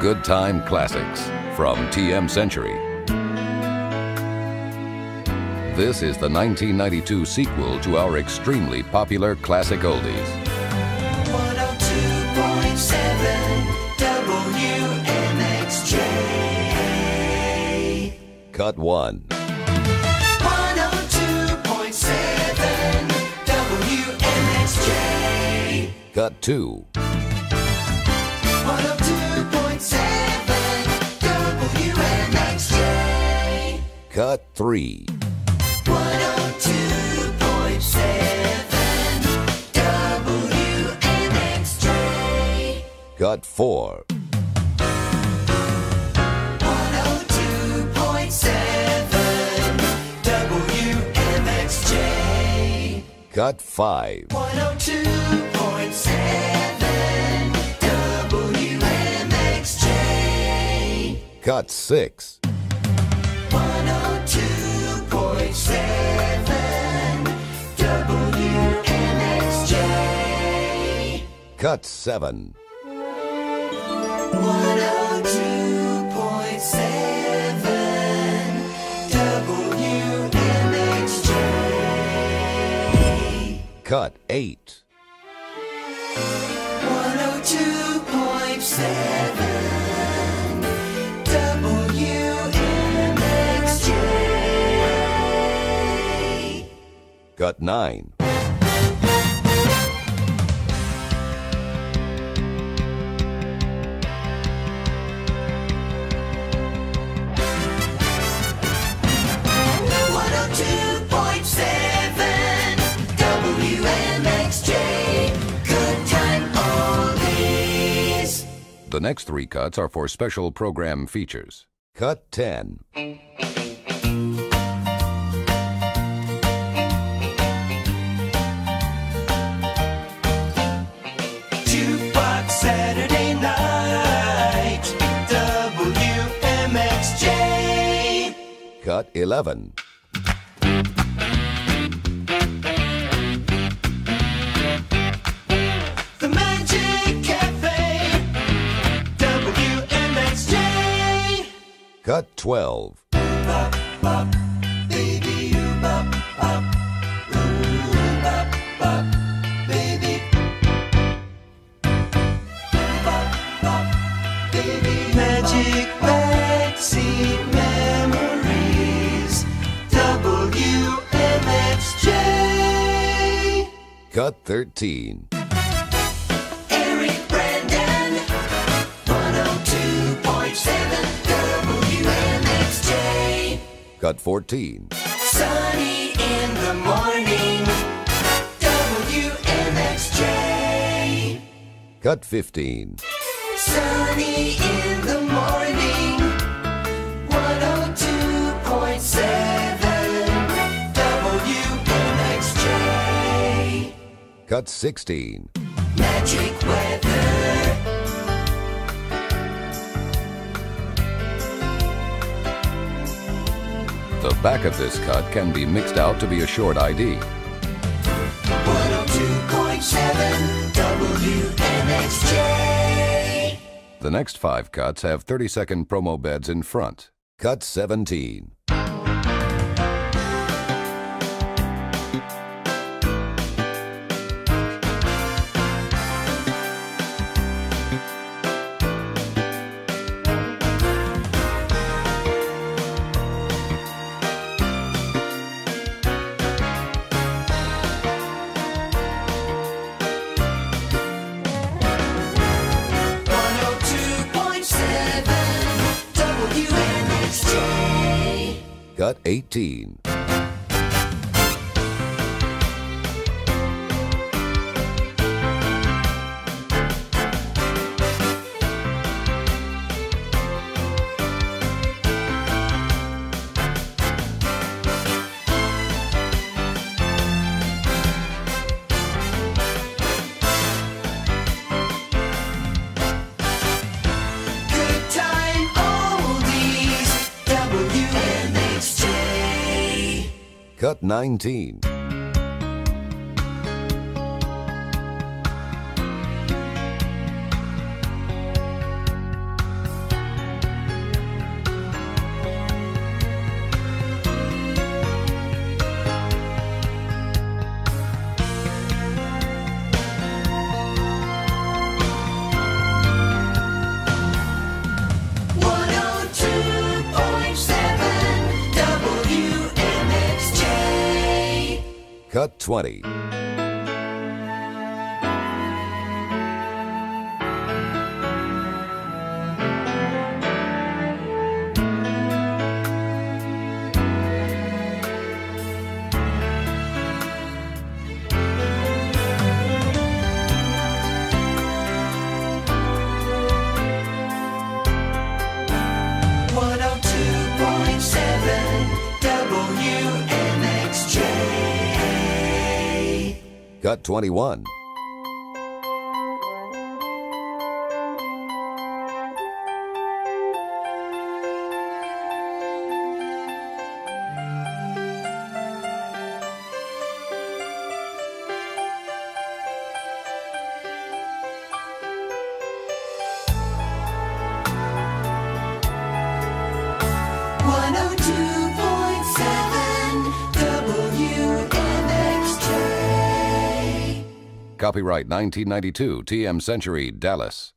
good time classics from TM Century. This is the 1992 sequel to our extremely popular classic oldies. 102.7 WMXJ. Cut 1. Cut 2. Cut 3. 102.7 Cut 4. 102.7 WMXJ. Cut 5. 102.7 WMXJ. Cut 6. 102.7 Cut 7. 102.7 WMXJ. Cut 8. 102.7 time oldies. The next three cuts are for special program features. Cut 10. Cut 11. The Majic Cafe. Cut 12. Cut 13. Eric Brandon. 102.7 WMXJ. Cut 14. Sunny in the morning. WMXJ. Cut 15. Sunny in the morning. 102.7 Cut 16. Majic weather. The back of this cut can be mixed out to be a short ID. 102.7 WMXJ. The next five cuts have 30 second promo beds in front. Cut 17. Cut 18. Cut 19. Cut 20. Cut 21. Copyright 1992 TM Century, Dallas.